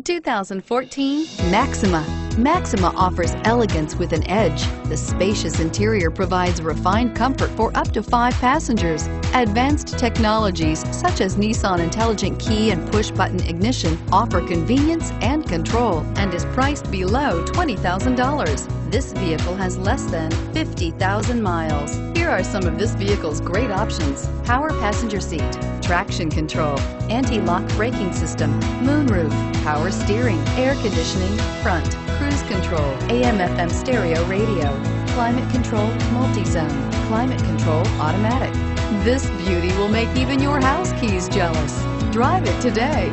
2014 Maxima. Maxima offers elegance with an edge. The spacious interior provides refined comfort for up to five passengers. Advanced technologies such as Nissan Intelligent Key and push-button ignition offer convenience and control and is priced below $20,000. This vehicle has less than 50,000 miles. Here are some of this vehicle's great options. Power passenger seat, traction control, anti-lock braking system, moonroof, power steering, air conditioning, front, cruise control, AM FM stereo radio, climate control multi-zone, climate control automatic. This beauty will make even your house keys jealous. Drive it today.